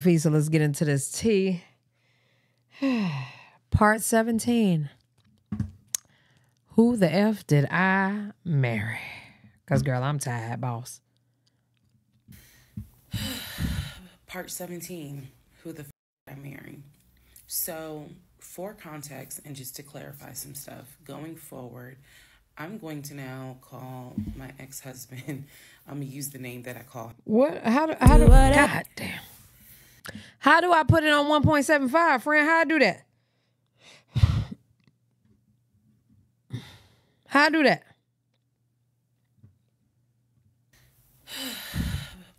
So let's get into this tea. Part 17. Who the F did I marry? Because, girl, I'm tired, boss. Part 17 Who the F did I marry? So, for context and just to clarify some stuff, going forward, I'm going to now call my ex husband. I'm going to use the name that I call. What? How do, how do, God damn. How do I put it on 1.75, friend? How I do that? How I do that?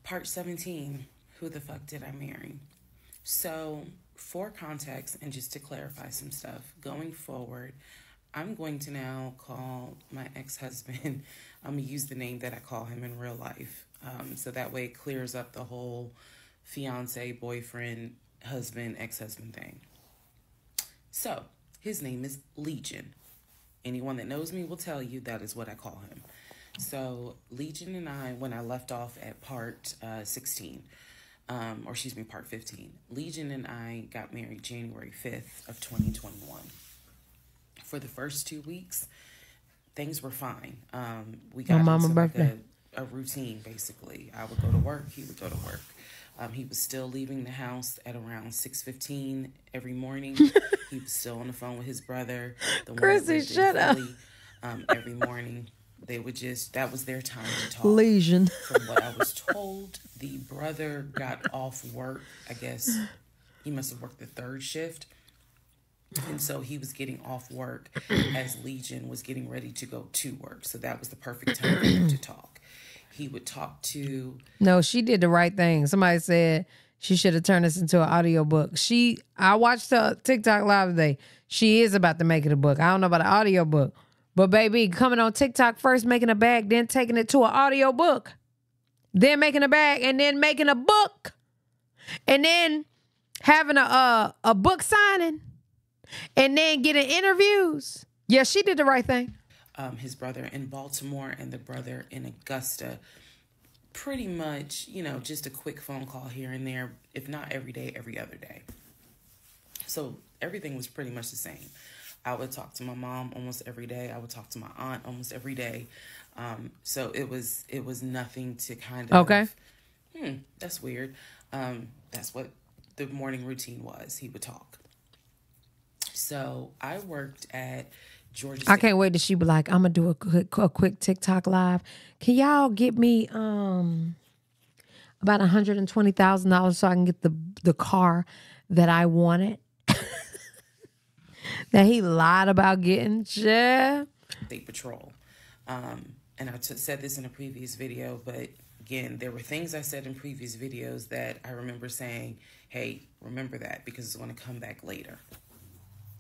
Part 17 Who the fuck did I marry? So, for context and just to clarify some stuff, going forward, I'm going to now call my ex husband. I'm going to use the name that I call him in real life. Um, so that way it clears up the whole fiance, boyfriend, husband, ex husband thing. So, his name is Legion. Anyone that knows me will tell you that is what I call him. So, Legion and I, when I left off at part uh, 16, um, or excuse me, part 15, Legion and I got married January 5th of 2021. For the first two weeks, things were fine. Um, we got My mama into like a, a routine, basically. I would go to work, he would go to work. Um, he was still leaving the house at around 6.15 every morning. he was still on the phone with his brother. The Chrissy, shut up. Philly, Um, every morning. They would just, that was their time to talk. Lesion. From what I was told, the brother got off work. I guess he must have worked the third shift. And so he was getting off work as Legion was getting ready to go to work. So that was the perfect time to talk. He would talk to No, she did the right thing. Somebody said she should have turned this into an audiobook. She I watched her TikTok live today. She is about to make it a book. I don't know about an audiobook. But baby, coming on TikTok first, making a bag, then taking it to an audiobook. Then making a bag and then making a book. And then having a uh, a book signing. And then getting interviews. Yeah, she did the right thing. Um, his brother in Baltimore and the brother in Augusta. Pretty much, you know, just a quick phone call here and there, if not every day, every other day. So everything was pretty much the same. I would talk to my mom almost every day. I would talk to my aunt almost every day. Um, so it was it was nothing to kind of Okay. Hmm, that's weird. Um, that's what the morning routine was. He would talk. So I worked at Georgia. I can't wait till she be like, I'm gonna do a quick, a quick TikTok live. Can y'all get me um about hundred and twenty thousand dollars so I can get the the car that I wanted? that he lied about getting. Yeah. State Patrol. Um, and I t- said this in a previous video, but again, there were things I said in previous videos that I remember saying, hey, remember that because it's going to come back later.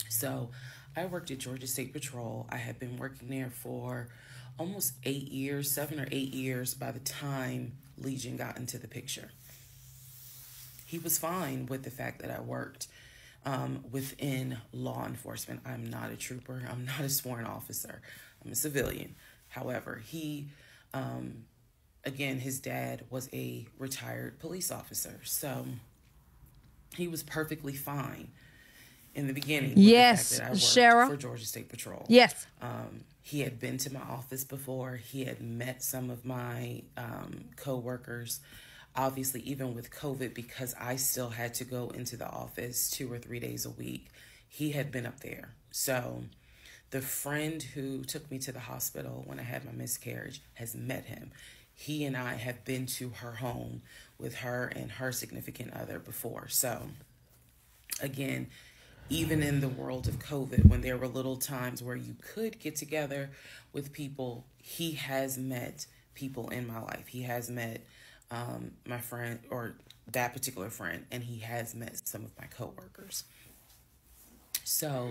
So I worked at Georgia State Patrol. I had been working there for almost eight years, seven or eight years by the time Legion got into the picture. He was fine with the fact that I worked um, within law enforcement. I'm not a trooper, I'm not a sworn officer, I'm a civilian. However, he, um, again, his dad was a retired police officer. So he was perfectly fine in the beginning. with the fact Yes, that I worked Shara. For Georgia State Patrol. Yes. Um, he had been to my office before. He had met some of my um, co-workers. Obviously, even with COVID, because I still had to go into the office two or three days a week, he had been up there. So the friend who took me to the hospital when I had my miscarriage has met him. He and I have been to her home with her and her significant other before. So again, even in the world of COVID, when there were little times where you could get together with people, he has met people in my life. He has met um, my friend or that particular friend, and he has met some of my coworkers. So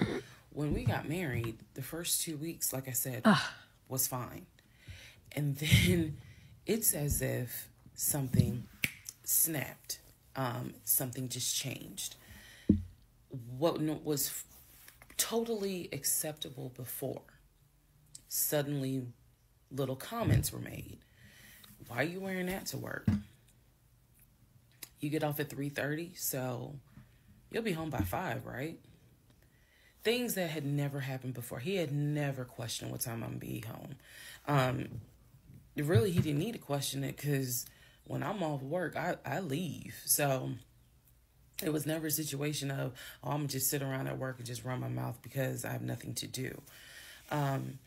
when we got married, the first two weeks, like I said, was fine. And then it's as if something snapped, um, something just changed what was totally acceptable before suddenly little comments were made why are you wearing that to work You get off at 3:30, so you'll be home by 5, right? Things that had never happened before. He had never questioned what time I'm gonna be home. Um, really, he didn't need to question it because when I'm off work, I, I leave. So it was never a situation of, oh, I'm just sit around at work and just run my mouth because I have nothing to do. Um,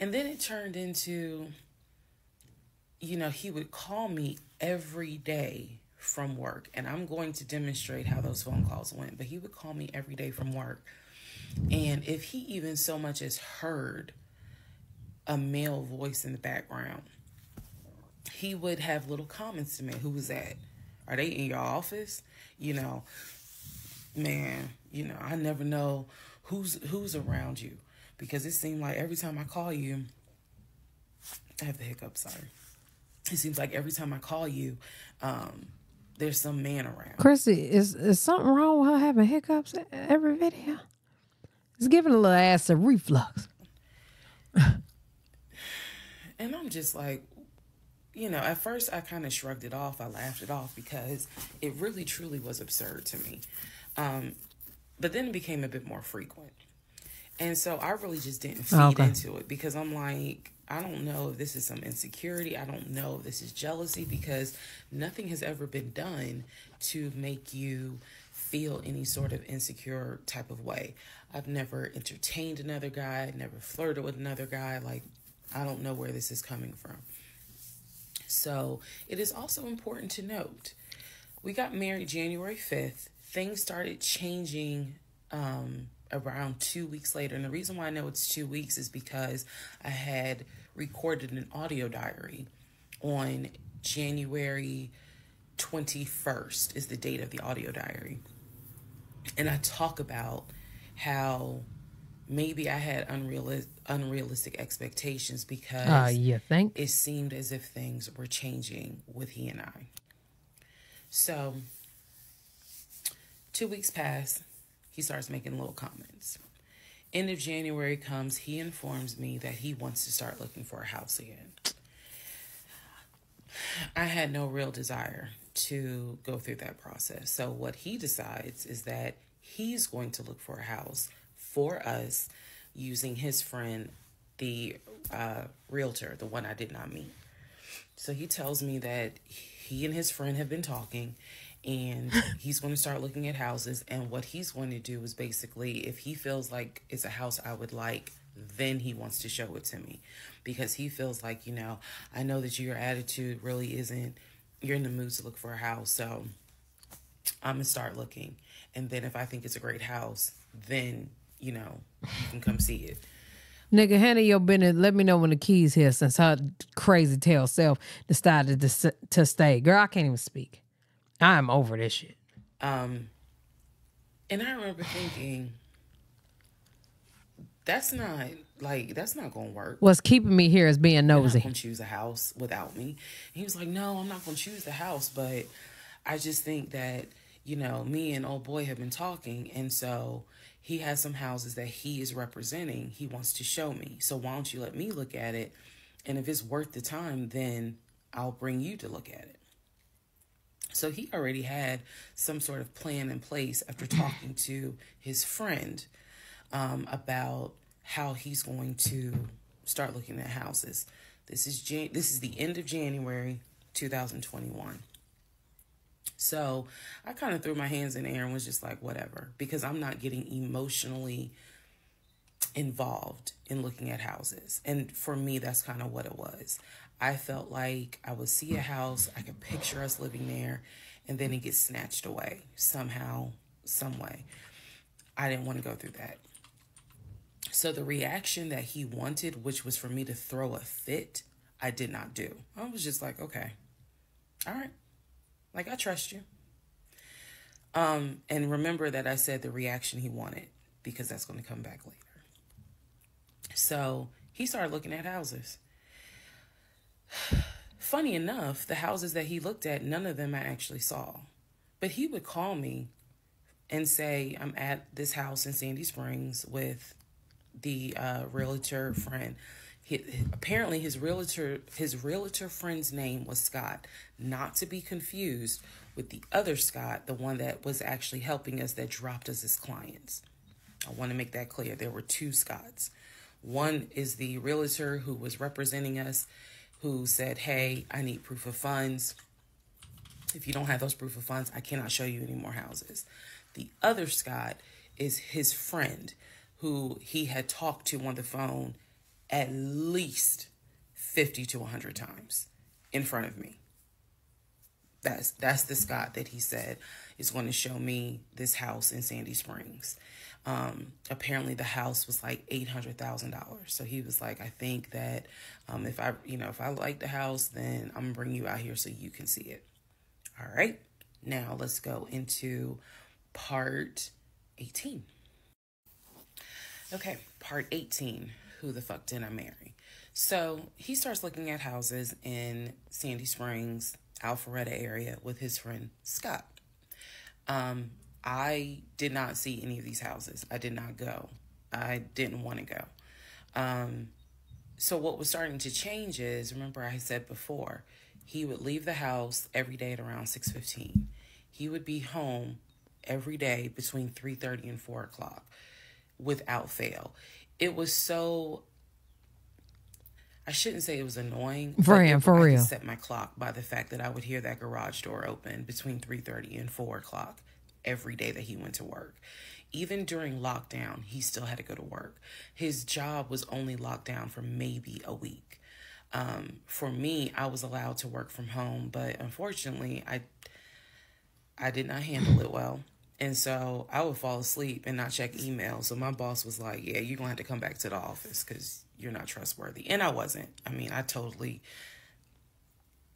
and then it turned into, you know, he would call me every day from work. And I'm going to demonstrate how those phone calls went. But he would call me every day from work. And if he even so much as heard a male voice in the background, he would have little comments to me. Who was that? Are they in your office? You know, man, you know, I never know who's who's around you because it seemed like every time I call you, I have the hiccup, sorry. It seems like every time I call you, um, there's some man around. Chrissy, is is something wrong with her having hiccups every video? It's giving a little ass a reflux. and I'm just like, you know, at first I kind of shrugged it off. I laughed it off because it really truly was absurd to me. Um, but then it became a bit more frequent. And so I really just didn't feed okay. into it because I'm like, I don't know if this is some insecurity. I don't know if this is jealousy because nothing has ever been done to make you feel any sort of insecure type of way. I've never entertained another guy, never flirted with another guy. Like, I don't know where this is coming from. So, it is also important to note we got married January 5th. Things started changing um, around two weeks later. And the reason why I know it's two weeks is because I had recorded an audio diary on January 21st, is the date of the audio diary. And I talk about how maybe I had unreal- unrealistic expectations because uh, you think? it seemed as if things were changing with he and I. So, two weeks pass he starts making little comments. End of January comes, he informs me that he wants to start looking for a house again. I had no real desire to go through that process. So, what he decides is that he's going to look for a house for us using his friend, the uh, realtor, the one I did not meet. So, he tells me that he and his friend have been talking and he's going to start looking at houses. And what he's going to do is basically if he feels like it's a house I would like then he wants to show it to me. Because he feels like you know I know that your attitude really isn't you're in the mood to look for a house so I'm gonna start looking. And then if I think it's a great house then you know you can come see it Nigga, handle your business. Let me know when the keys here since her crazy tail self decided to, to stay. Girl, I can't even speak. I'm over this shit. Um, and I remember thinking, that's not like that's not gonna work. What's keeping me here is being nosy. You're gonna choose a house without me. he was like, no, I'm not gonna choose the house, but I just think that you know me and old boy have been talking, and so he has some houses that he is representing. He wants to show me. So why don't you let me look at it? And if it's worth the time, then I'll bring you to look at it. So he already had some sort of plan in place after talking to his friend um, about how he's going to start looking at houses. This is Jan- this is the end of January 2021. So I kind of threw my hands in the air and was just like, whatever, because I'm not getting emotionally involved in looking at houses. And for me, that's kind of what it was. I felt like I would see a house, I could picture us living there, and then it gets snatched away somehow, some way. I didn't want to go through that. So the reaction that he wanted, which was for me to throw a fit, I did not do. I was just like, okay, all right, like I trust you. Um, and remember that I said the reaction he wanted because that's going to come back later. So he started looking at houses. Funny enough, the houses that he looked at, none of them I actually saw. But he would call me and say, I'm at this house in Sandy Springs with the uh, realtor friend. Apparently his realtor his realtor friend's name was Scott, not to be confused with the other Scott, the one that was actually helping us that dropped us as clients. I want to make that clear. There were two Scotts. One is the realtor who was representing us, who said, Hey, I need proof of funds. If you don't have those proof of funds, I cannot show you any more houses. The other Scott is his friend who he had talked to on the phone at least 50 to 100 times in front of me. That's that's the Scott that he said is going to show me this house in Sandy Springs. Um, apparently the house was like eight hundred thousand dollars. So he was like, I think that um, if I you know if I like the house, then I'm gonna bring you out here so you can see it. All right. Now let's go into part eighteen. Okay, part 18 Who the fuck did I marry? So he starts looking at houses in Sandy Springs, Alpharetta area with his friend Scott. Um, I did not see any of these houses. I did not go. I didn't want to go. Um, so what was starting to change is remember I said before he would leave the house every day at around 6.15 he would be home every day between 3.30 and 4 o'clock without fail. It was so I shouldn't say it was annoying. For him, for I real. set my clock by the fact that I would hear that garage door open between three thirty and four o'clock every day that he went to work. Even during lockdown, he still had to go to work. His job was only locked down for maybe a week. Um, for me, I was allowed to work from home, but unfortunately, I I did not handle it well. And so I would fall asleep and not check email. So my boss was like, Yeah, you're going to have to come back to the office because you're not trustworthy. And I wasn't. I mean, I totally,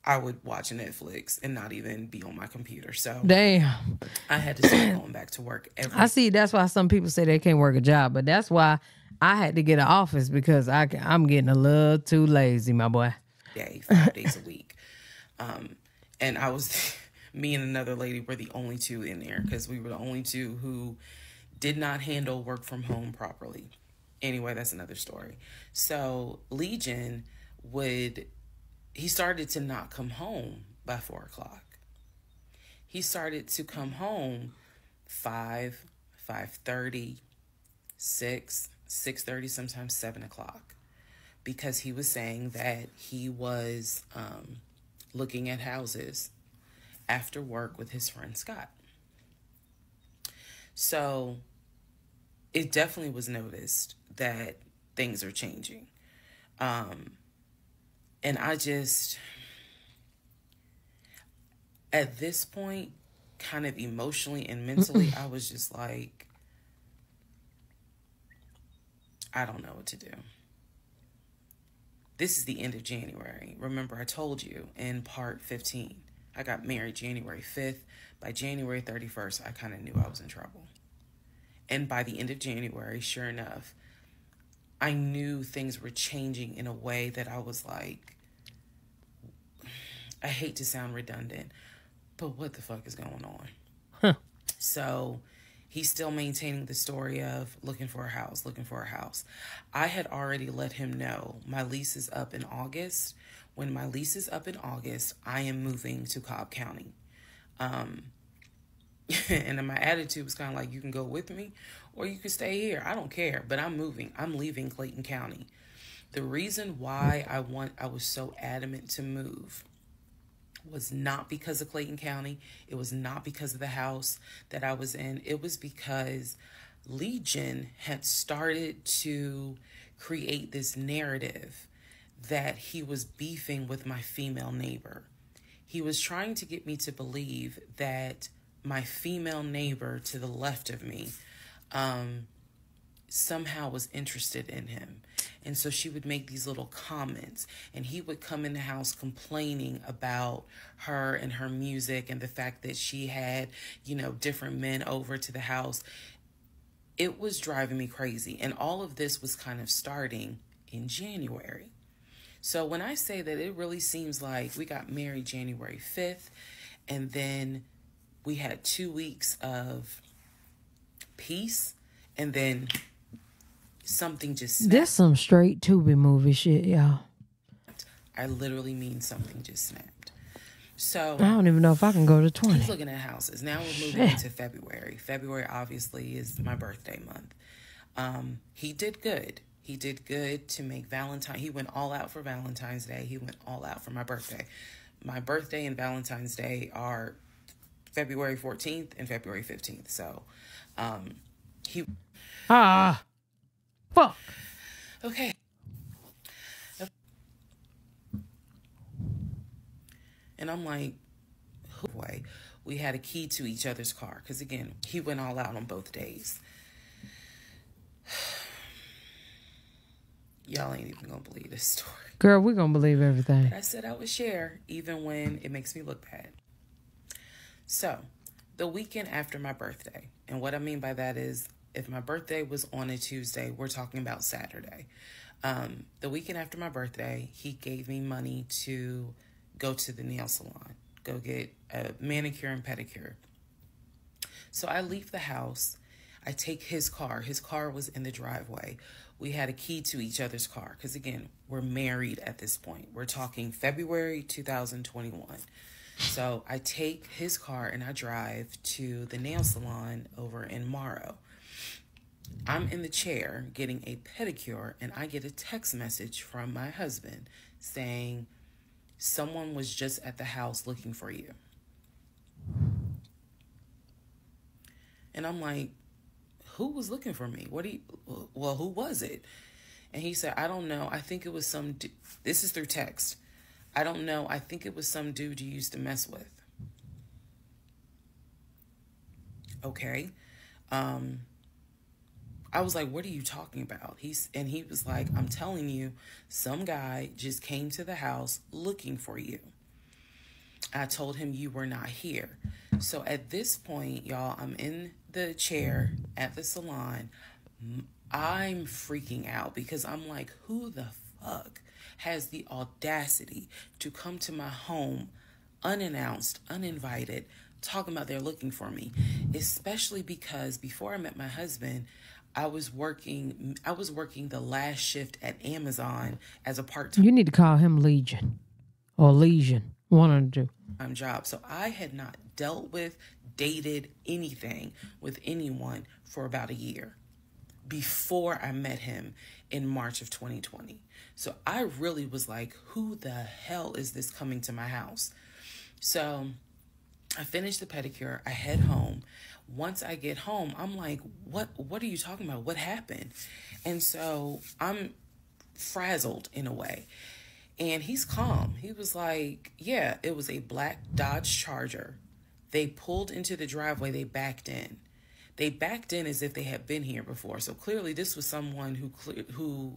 I would watch Netflix and not even be on my computer. So Damn. I had to start going back to work every I see. That's why some people say they can't work a job, but that's why I had to get an office because I can, I'm getting a little too lazy, my boy. day, five days a week. Um, and I was, me and another lady were the only two in there because we were the only two who did not handle work from home properly. Anyway, that's another story. So Legion would, he started to not come home by four o'clock. He started to come home five, five thirty, six, six thirty, sometimes seven o'clock because he was saying that he was um, looking at houses after work with his friend Scott. So it definitely was noticed that things are changing. Um, and I just, at this point, kind of emotionally and mentally, I was just like, I don't know what to do this is the end of January. Remember, I told you in part 15, I got married January 5th. By January 31st, I kind of knew I was in trouble. And by the end of January, sure enough, I knew things were changing in a way that I was like, I hate to sound redundant, but what the fuck is going on? Huh. So he's still maintaining the story of looking for a house, looking for a house. I had already let him know my lease is up in August. When my lease is up in August, I am moving to Cobb County. Um, and then my attitude was kind of like, you can go with me or you can stay here. I don't care, but I'm moving. I'm leaving Clayton County. The reason why I want I was so adamant to move was not because of Clayton County. It was not because of the house that I was in. It was because Legion had started to create this narrative that he was beefing with my female neighbor. He was trying to get me to believe that my female neighbor to the left of me um, somehow was interested in him. And so she would make these little comments, and he would come in the house complaining about her and her music and the fact that she had, you know, different men over to the house. It was driving me crazy. And all of this was kind of starting in January. So when I say that it really seems like we got married January 5th, and then we had two weeks of peace, and then something just snapped. This some straight Tubi movie shit, y'all. I literally mean something just snapped. So I don't even know if I can go to twenty. he's 20. looking at houses. Now we're moving into February. February obviously is my birthday month. Um, he did good. He did good to make Valentine. He went all out for Valentine's Day. He went all out for my birthday. My birthday and Valentine's Day are February 14th and February 15th. So, um, he Ah, fuck. okay. And I'm like, who way? We had a key to each other's car because again, he went all out on both days. Y'all ain't even gonna believe this story. Girl, we gonna believe everything. I said I would share even when it makes me look bad. So, the weekend after my birthday, and what I mean by that is if my birthday was on a Tuesday, we're talking about Saturday. Um, the weekend after my birthday, he gave me money to go to the nail salon, go get a manicure and pedicure. So I leave the house. I take his car. His car was in the driveway. We had a key to each other's car because, again, we're married at this point. We're talking February 2021. So I take his car and I drive to the nail salon over in Morrow. I'm in the chair getting a pedicure and I get a text message from my husband saying, Someone was just at the house looking for you. And I'm like, who was looking for me? What do you, well, who was it? And he said, I don't know. I think it was some, this is through text. I don't know. I think it was some dude you used to mess with. Okay. Um, I was like, what are you talking about? He's, and he was like, I'm telling you, some guy just came to the house looking for you. I told him you were not here. So at this point, y'all, I'm in the chair at the salon. I'm freaking out because I'm like, who the fuck has the audacity to come to my home unannounced, uninvited, talking about they're looking for me? Especially because before I met my husband, I was working I was working the last shift at Amazon as a part-time You need to call him Legion or Legion. One of the two. time job. So I had not dealt with, dated anything with anyone for about a year before I met him in March of 2020. So I really was like, who the hell is this coming to my house? So I finish the pedicure, I head home. Once I get home, I'm like, what what are you talking about? What happened? And so I'm frazzled in a way. And he's calm. He was like, Yeah, it was a black Dodge Charger. They pulled into the driveway, they backed in. They backed in as if they had been here before. So clearly this was someone who who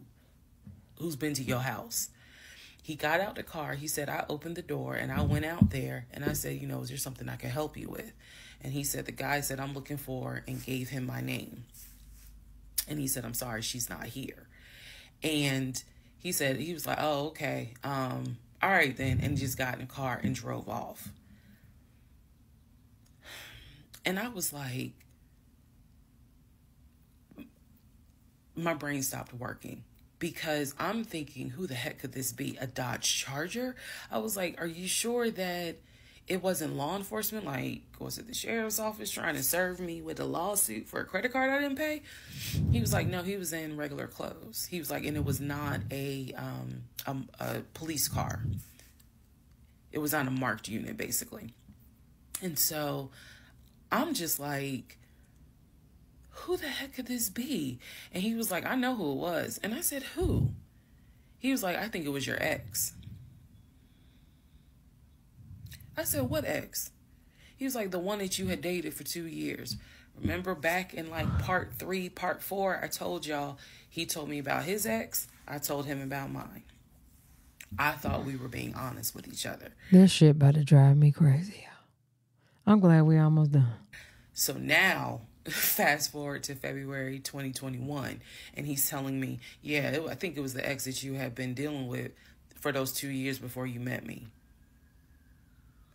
who's been to your house. He got out the car. He said, I opened the door and I went out there and I said, You know, is there something I can help you with? And he said, The guy said, I'm looking for and gave him my name. And he said, I'm sorry, she's not here. And he said, He was like, Oh, okay. Um, all right then. And just got in the car and drove off. And I was like, my brain stopped working because I'm thinking, who the heck could this be? A Dodge Charger? I was like, are you sure that it wasn't law enforcement? Like, was it the sheriff's office trying to serve me with a lawsuit for a credit card I didn't pay? He was like, no, he was in regular clothes. He was like, and it was not a um a, a police car. It was on a marked unit, basically. And so I'm just like, who the heck could this be? And he was like, I know who it was. And I said, who? He was like, I think it was your ex. I said, what ex? He was like, the one that you had dated for two years. Remember back in like part three, part four, I told y'all he told me about his ex. I told him about mine. I thought we were being honest with each other. This shit about to drive me crazy. I'm glad we are almost done. So now, fast forward to February 2021, and he's telling me, yeah, it, I think it was the ex that you had been dealing with for those two years before you met me.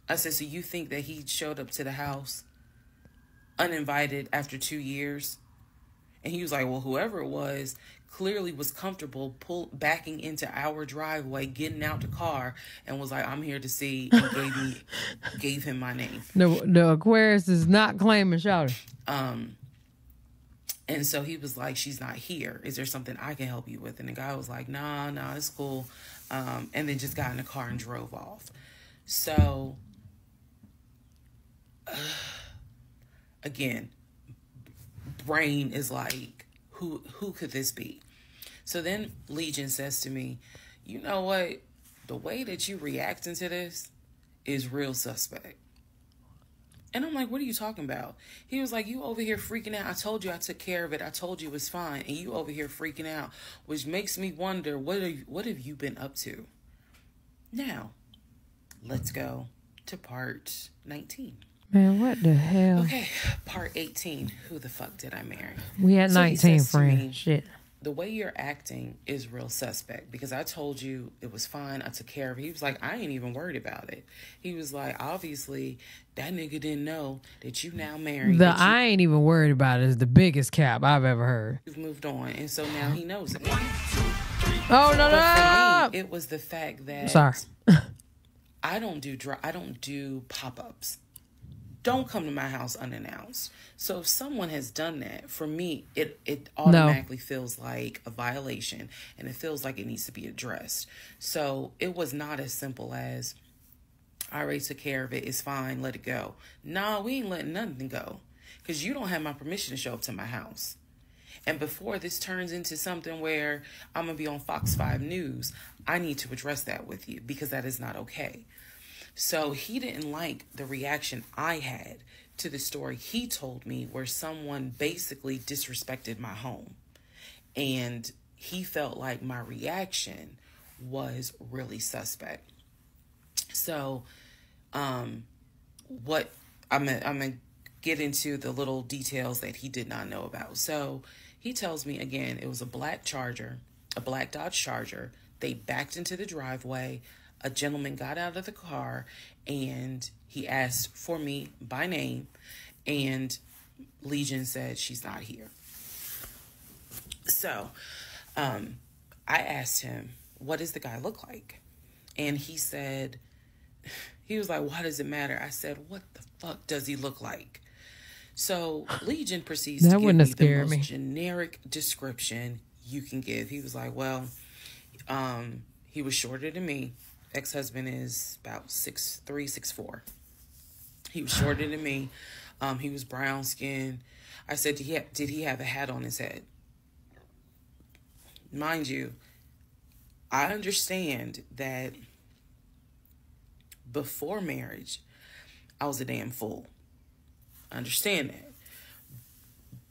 I said, so you think that he showed up to the house uninvited after two years And he was like, well, whoever it was clearly was comfortable pull backing into our driveway, getting out the car, and was like, "I'm here to see," and gave me gave him my name. The the Aquarius is not claiming Shawty. Um, and so he was like, "She's not here. Is there something I can help you with?" And the guy was like, "Nah, nah, it's cool." Um, and then just got in the car and drove off. So, uh, again, brain is like, who who could this be? So then Legion says to me, "You know what? The way that you reacting to this is real suspect." And I'm like, what are you talking about? He was like, you over here freaking out. I told you I took care of it. I told you it was fine. And you over here freaking out, which makes me wonder, what, are you, what have you been up to? Now, let's go to part 19. Man, what the hell? Okay, part 18. Who the fuck did I marry? We had So 19 says friends. Shit. the way you're acting is real suspect because I told you it was fine. I took care of it. He was like, I ain't even worried about it. He was like, obviously, that nigga didn't know that you now married. The you, I ain't even worried about it is the biggest cap I've ever heard. you've moved on. And so now he knows it. Oh, no, But no. for me, it was the fact that Sorry. I don't do dry, I don't do pop ups. Don't come to my house unannounced. So if someone has done that, for me, it it automatically feels like a violation, and it feels like it needs to be addressed. So it was not as simple as I already took care of it. It's fine. Let it go. Nah, we ain't letting nothing go, because you don't have my permission to show up to my house. And before this turns into something where I'm going to be on Fox 5 News, I need to address that with you because that is not okay. So he didn't like the reaction I had to the story he told me where someone basically disrespected my home. And he felt like my reaction was really suspect. So, um, what I'm gonna, I'm gonna get into the little details that he did not know about. So he tells me again, it was a black Charger, a black Dodge Charger. They backed into the driveway. A gentleman got out of the car and he asked for me by name, and Legion said she's not here. So, um, I asked him, "What does the guy look like?" And he said, he was like, "Why does it matter?" I said, "What the fuck does he look like?" So Legion proceeds That to give me the most me. generic description you can give. He was like, "Well, um, he was shorter than me. Ex-husband is about six three, six four. He was shorter than me. Um, he was brown skinned. I said, did he, ha- did he have a hat on his head? Mind you, I understand that before marriage, I was a damn fool. I understand that.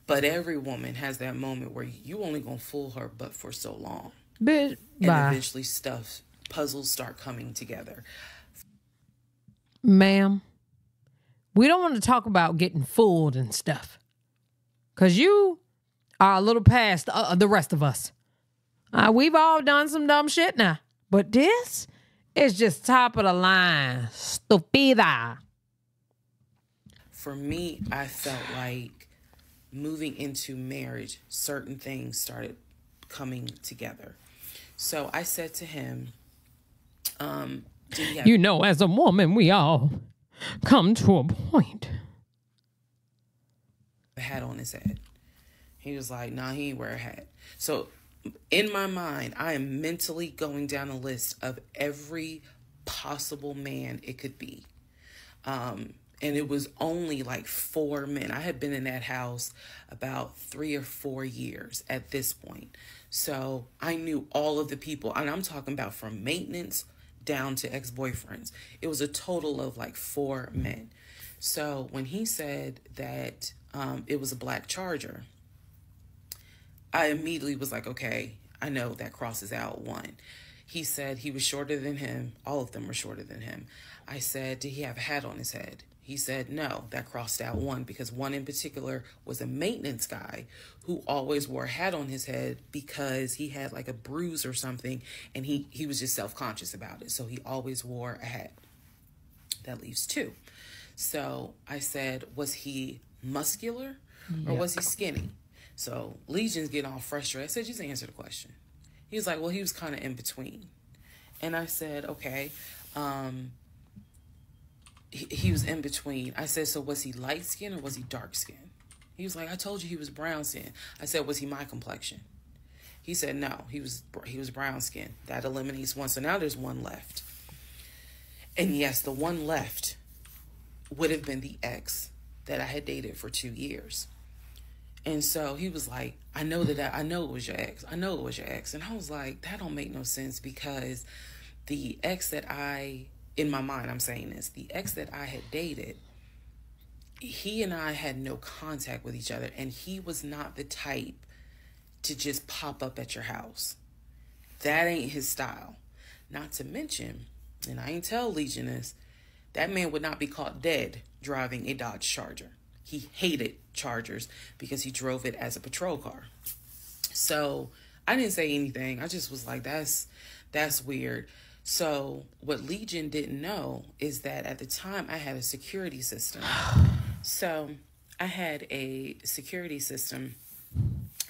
But every woman has that moment where you only gonna fool her but for so long. Bitch, And bye. eventually stuff, puzzles start coming together. Ma'am, we don't want to talk about getting fooled and stuff. Because you are a little past uh, the rest of us. Uh, we've all done some dumb shit now. But this is just top of the line. Stupida. For me, I felt like moving into marriage, certain things started coming together. So I said to him, um, have You know, as a woman, we all come to a point. a hat on his head? He was like, nah, he ain't wear a hat. So in my mind, I am mentally going down a list of every possible man it could be. Um, and it was only like four men. I had been in that house about three or four years at this point. So I knew all of the people, and I'm talking about from maintenance down to ex boyfriends. It was a total of like four men. So when he said that um, it was a black charger, I immediately was like, okay, I know that crosses out one. He said he was shorter than him. All of them were shorter than him. I said, did he have a hat on his head? He said, no, that crossed out one because one in particular was a maintenance guy who always wore a hat on his head because he had like a bruise or something and he, he was just self conscious about it. So he always wore a hat. That leaves two. So I said, was he muscular or was he skinny? So Legion's getting all frustrated. I said, just answer the question. He was like, well, he was kind of in between. And I said, okay. Um, he, he was in between. I said, so was he light skin or was he dark skin? He was like, I told you he was brown skin. I said, was he my complexion? He said, no, he was he was brown skin. That eliminates one. So now there's one left. And yes, the one left would have been the ex that I had dated for two years. And so he was like, I know that I, I know it was your ex. I know it was your ex. And I was like, that don't make no sense because the ex that I in my mind I'm saying this, the ex that I had dated, he and I had no contact with each other and he was not the type to just pop up at your house. That ain't his style. Not to mention, and I ain't tell Legion this, that man would not be caught dead driving a Dodge Charger. He hated Chargers because he drove it as a patrol car. So I didn't say anything. I just was like, that's that's weird. So what Legion didn't know is that at the time I had a security system. So I had a security system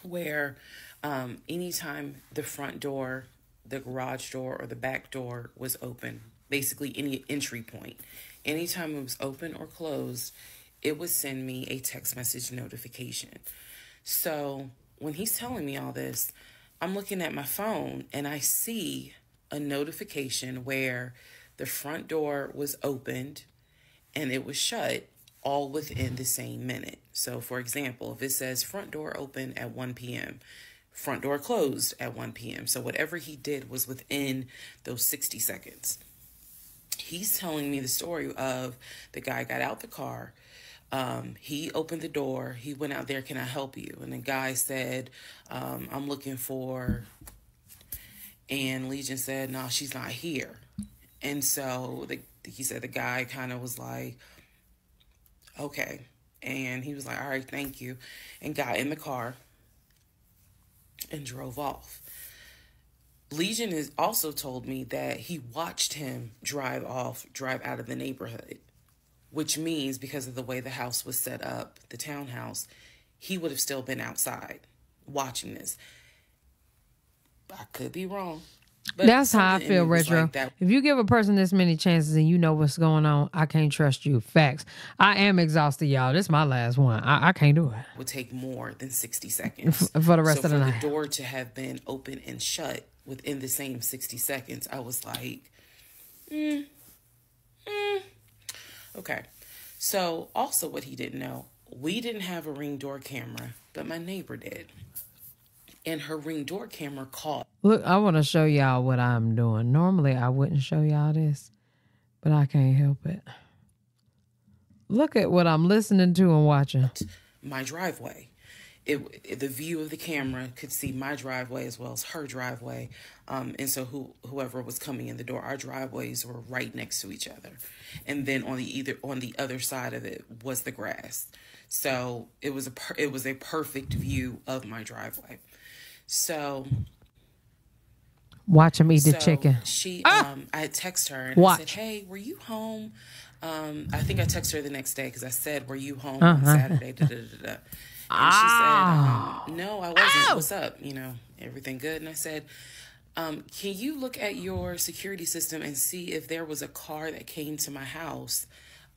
where um, anytime the front door, the garage door, or the back door was open, basically any entry point, anytime it was open or closed, it would send me a text message notification. So when he's telling me all this, I'm looking at my phone and I see a notification where the front door was opened and it was shut all within the same minute. So, for example, if it says front door open at 1 p.m., front door closed at 1 p.m., so whatever he did was within those 60 seconds. He's telling me the story of the guy got out the car. Um, he opened the door. He went out there. Can I help you? And the guy said, um, I'm looking for. And Legion said, No, she's not here. And so the, he said the guy kind of was like, okay. And he was like, all right, thank you. And got in the car and drove off. Legion has also told me that he watched him drive off, drive out of the neighborhood, which means because of the way the house was set up, the townhouse, he would have still been outside watching this. I could be wrong. But That's how I feel, Retro. Like if you give a person this many chances and you know what's going on, I can't trust you. Facts. I am exhausted, y'all. This is my last one. I, I can't do it. Would take more than 60 seconds. For the rest so of the for night. the door to have been open and shut within the same 60 seconds, I was like, mm, mm. okay. So also what he didn't know, we didn't have a ring door camera, but my neighbor did and her ring door camera caught. Look, I want to show y'all what I'm doing. Normally, I wouldn't show y'all this, but I can't help it. Look at what I'm listening to and watching. My driveway. It, it, the view of the camera could see my driveway as well as her driveway, um, and so who whoever was coming in the door, our driveways were right next to each other, and then on the either on the other side of it was the grass. So it was a per, it was a perfect view of my driveway. So watch him eat so the chicken. She, ah! um, I text her and watch. I said, "Hey, were you home?" Um, I think I texted her the next day because I said, "Were you home uh-huh. on Saturday?" Da, da, da. And she said, um, "No, I wasn't. What's up? You know, everything good?" And I said, um, "Can you look at your security system and see if there was a car that came to my house?"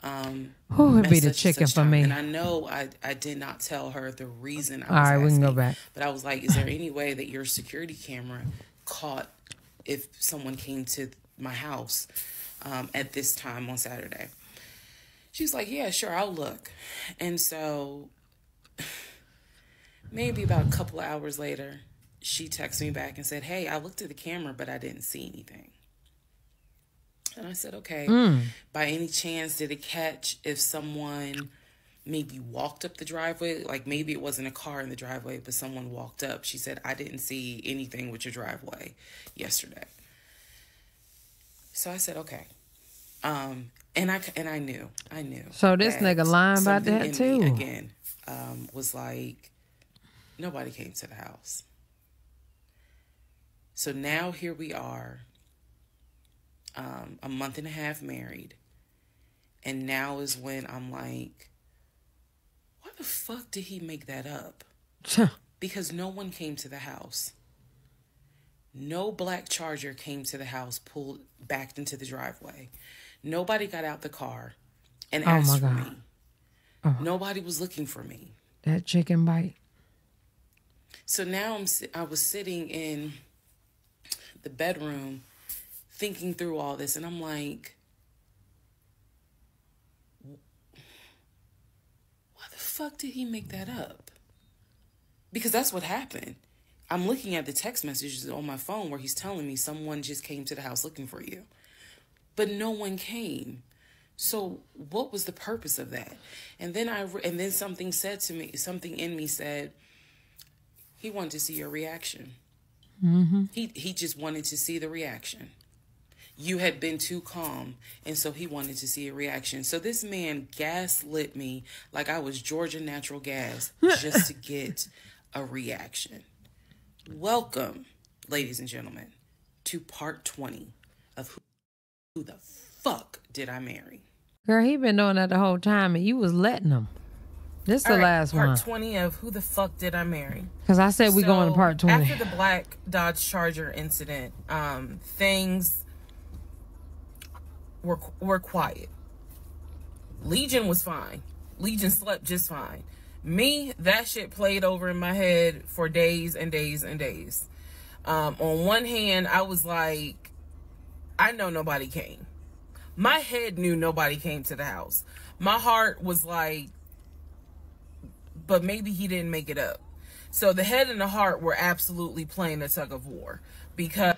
Um, Who would be the chicken for me? And I know I, I did not tell her the reason I All right, asking, we can go back. But I was like, is there any way that your security camera caught if someone came to my house um, at this time on Saturday? She's like, yeah, sure, I'll look. And so maybe about a couple of hours later, she texted me back and said, hey, I looked at the camera, but I didn't see anything. And I said, okay, mm. by any chance, did it catch if someone maybe walked up the driveway? Like maybe it wasn't a car in the driveway, but someone walked up. She said, I didn't see anything with your driveway yesterday. So I said, okay. Um, and I and I knew, I knew. So this nigga lying about that too. Again, um, was like nobody came to the house. So now here we are um, a month and a half married. And now is when I'm like, why the fuck did he make that up? because no one came to the house. No black charger came to the house, pulled backed into the driveway. Nobody got out the car and asked for me. Oh. Nobody was looking for me. That chicken bite. So now I'm I was sitting in the bedroom thinking through all this and I'm like why the fuck did he make that up? Because that's what happened. I'm looking at the text messages on my phone where he's telling me someone just came to the house looking for you. But no one came. So what was the purpose of that? And then I and then something said to me, something in me said, he wanted to see your reaction. Mm-hmm. He he just wanted to see the reaction. You had been too calm, and so he wanted to see a reaction. So this man gaslit me like I was Georgia Natural Gas just to get a reaction. Welcome, ladies and gentlemen, to part 20 of Who, who the Fuck Did I Marry? Girl, he been doing that the whole time and you was letting him. This is the right, last part one. Part 20 of Who the Fuck Did I Marry? Because I said we so, going to part 20. After the black Dodge Charger incident, um, things were, were quiet. Legion was fine. Legion slept just fine. Me, that shit played over in my head for days and days and days. Um, on one hand, I was like, I know nobody came. My head knew nobody came to the house. My heart was like, but maybe he didn't make it up. So the head and the heart were absolutely playing a tug of war because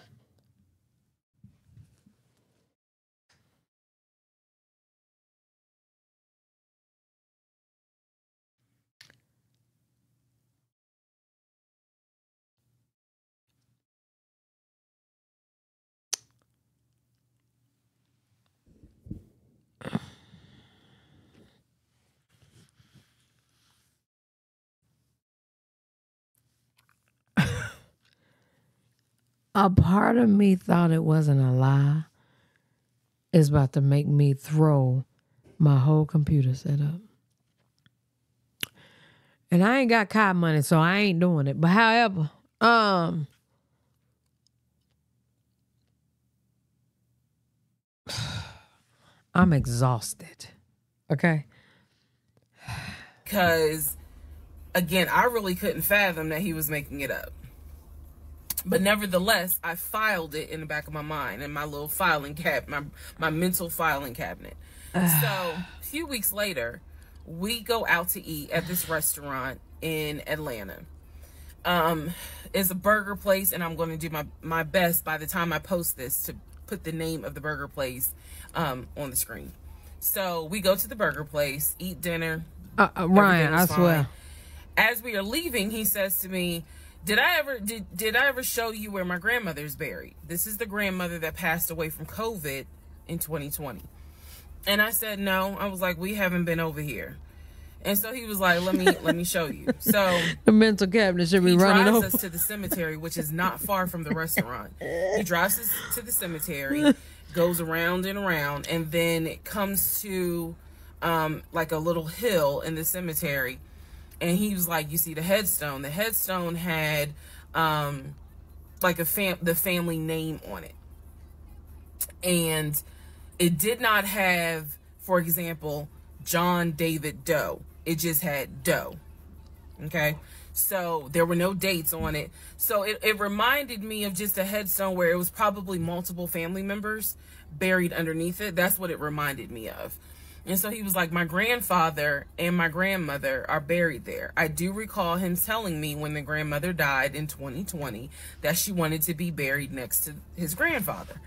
a part of me thought it wasn't a lie is about to make me throw my whole computer setup. And I ain't got cop money, so I ain't doing it. But however, um I'm exhausted. Okay. Cause again, I really couldn't fathom that he was making it up. But nevertheless, I filed it in the back of my mind in my little filing cabinet, my, my mental filing cabinet. so a few weeks later, we go out to eat at this restaurant in Atlanta. Um, it's a burger place, and I'm going to do my, my best by the time I post this to put the name of the burger place um, on the screen. So we go to the burger place, eat dinner. Uh, uh, Ryan, I swear. As we are leaving, he says to me, did I ever did did I ever show you where my grandmother's buried? This is the grandmother that passed away from COVID in 2020. And I said no. I was like, we haven't been over here. And so he was like, "Let me let me show you." So the mental cabinet should be he running drives over. us to the cemetery, which is not far from the restaurant. He drives us to the cemetery, goes around and around, and then it comes to um, like a little hill in the cemetery and he was like, "You see the headstone? The headstone had um, like a fam the family name on it, and it did not have, for example, John David Doe. It just had Doe. Okay." So there were no dates on it. So it, it reminded me of just a headstone where it was probably multiple family members buried underneath it. That's what it reminded me of. And so he was like, My grandfather and my grandmother are buried there. I do recall him telling me when the grandmother died in 2020 that she wanted to be buried next to his grandfather.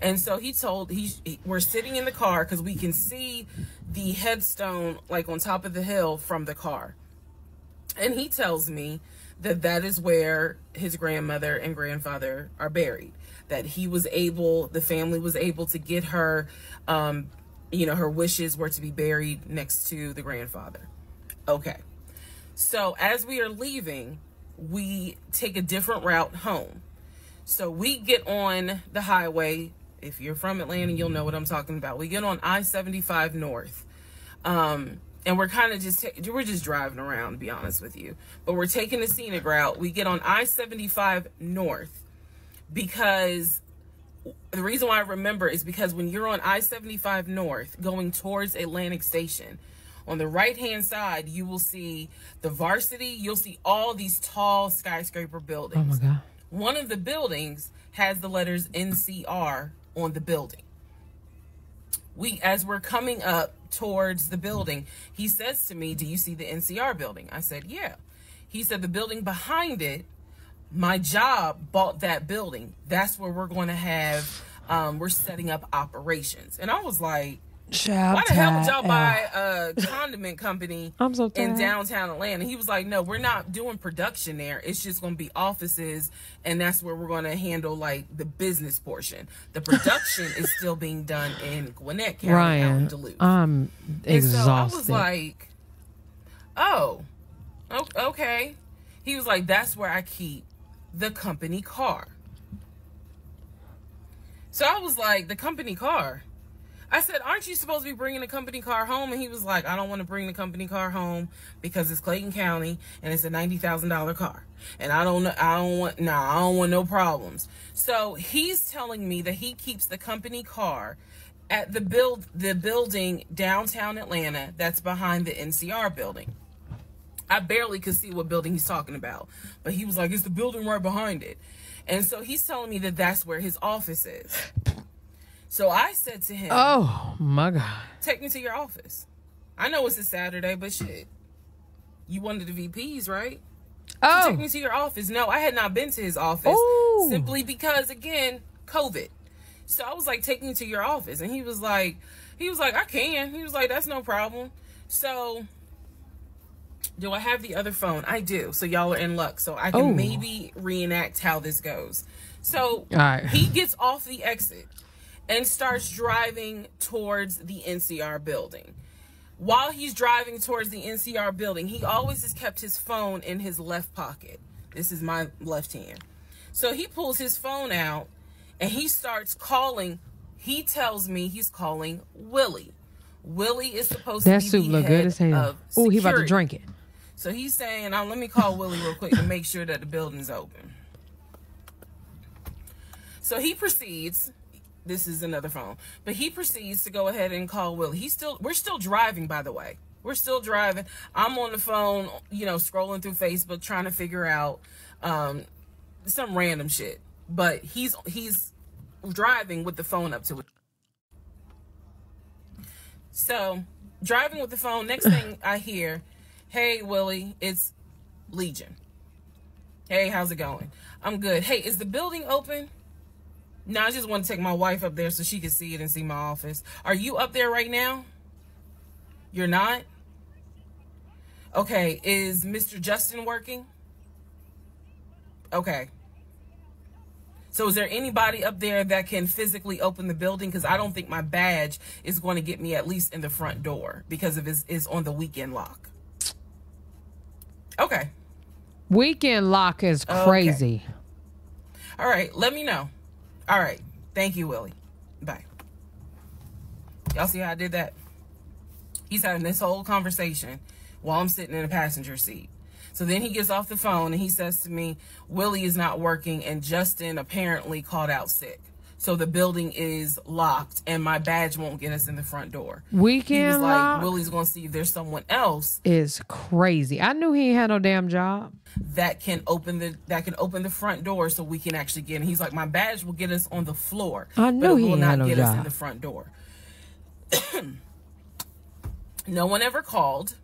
And so he told he, he we're sitting in the car because we can see the headstone like on top of the hill from the car. And he tells me that that is where his grandmother and grandfather are buried. That he was able, the family was able to get her um, you know, her wishes were to be buried next to the grandfather. Okay. So as we are leaving, we take a different route home. So we get on the highway. If you're from Atlanta, you'll know what I'm talking about. We get on I 75 North. Um, and we're kind of just we're just driving around to be honest with you but we're taking the scenic route we get on i-75 north because the reason why i remember is because when you're on i-75 north going towards atlantic station on the right hand side you will see the varsity. You'll see all these tall skyscraper buildings. Oh my God. one of the buildings has the letters ncr on the building. We as we're coming up towards the building he says to me do you see the ncr building? I said yeah. He said the building behind it my job bought that building that's where we're going to have um, we're setting up operations and i was like Child why the hell would y'all buy a condiment company I'm so in downtown Atlanta? And he was like, no, we're not doing production there. It's just going to be offices, and that's where we're going to handle like the business portion. The production is still being done in Gwinnett County, in Ryan, Duluth. I'm And so I exhausted. was like, oh, okay. He was like, that's where I keep the company car. So I was like, the company car. I said, aren't you supposed to be bringing the company car home? And he was like, I don't want to bring the company car home because it's Clayton County and it's a ninety thousand dollar car, and I don't, know- I don't want, nah, I don't want no problems. So he's telling me that he keeps the company car at the build, the building downtown Atlanta that's behind the NCR building. I barely could see what building he's talking about, but he was like, it's the building right behind it. And so he's telling me that that's where his office is. So I said to him, oh my God. take me to your office. I know it's a Saturday, but shit. You wanted the VPs, right? Oh, Take me to your office. No, I had not been to his office Ooh. simply because again, COVID. So I was like, take me to your office. And he was like, he was like, I can. He was like, that's no problem. So do I have the other phone? I do. So y'all are in luck. So I can Oh. maybe reenact how this goes. So right. he gets off the exit and starts driving towards the NCR building. While he's driving towards the NCR building, he always has kept his phone in his left pocket. This is my left hand. So he pulls his phone out and he starts calling. He tells me he's calling Willie. Willie is supposed that to be soup the look good as hell. Oh, he about to drink it. So he's saying, um, let me call Willie real quick to make sure that the building's open. So he proceeds. This is another phone, but he proceeds to go ahead and call Willie. He's still, we're still driving, by the way. We're still driving. I'm on the phone, you know, scrolling through Facebook, trying to figure out um, some random shit. But he's he's driving with the phone up to it. So, driving with the phone, next thing I hear, hey, Willie, it's Legion. Hey, how's it going? I'm good. Hey, is the building open? No, I just want to take my wife up there so she can see it and see my office. Are you up there right now? You're not? Okay, is Mr. Justin working? Okay. So is there anybody up there that can physically open the building? Because I don't think my badge is going to get me at least in the front door because of is on the weekend lock. Okay. Weekend lock is crazy. All right. Let me know. All right. Thank you, Willie. Bye. Y'all see how I did that? He's having this whole conversation while I'm sitting in the passenger seat. So then he gets off the phone and he says to me, Willie is not working and Justin apparently called out sick. So the building is locked and my badge won't get us in the front door. He was Weekend like, lock Willie's going to see if there's someone else is crazy. I knew he had no damn job. that can open the that can open the front door so we can actually get in. He's like, my badge will get us on the floor, I but knew it he will not no get us in the front door. no one ever called.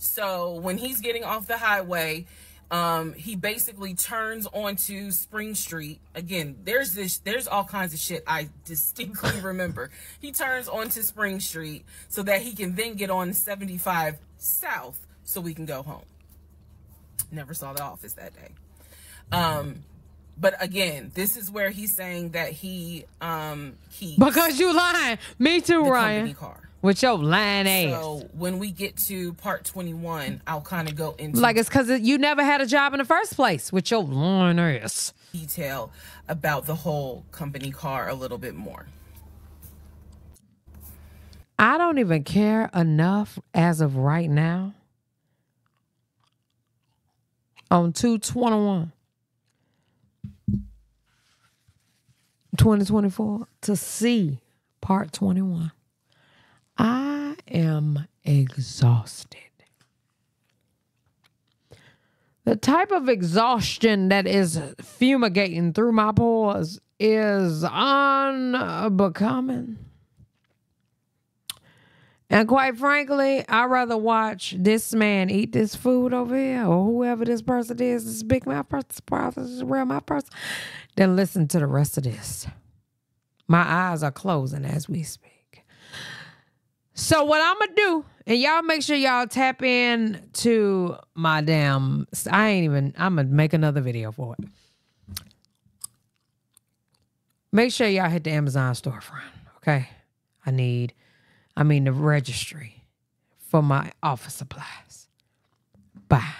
So when he's getting off the highway, um, he basically turns onto Spring Street. Again, there's this, there's all kinds of shit I distinctly remember. He turns onto Spring Street so that he can then get on 75 South so we can go home. Never saw the office that day. Um, but again, this is where he's saying that he um keeps Because you lying. Me too, the Ryan. car. With your lying ass. So when we get to part 21, I'll kind of go into like it's because you never had a job in the first place with your lying ass. detail about the whole company car a little bit more. I don't even care enough as of right now on 221 2024 to see part 21. I am exhausted. The type of exhaustion that is fumigating through my pores is unbecoming. And quite frankly, I'd rather watch this man eat this food over here or whoever this person is, this big mouth person, this real mouth person, than listen to the rest of this. My eyes are closing as we speak. So what I'm gonna do, and y'all make sure y'all tap in to my damn. I ain't even. I'm gonna make another video for it. Make sure y'all hit the Amazon storefront. Okay, I need. I mean the registry for my office supplies. Bye.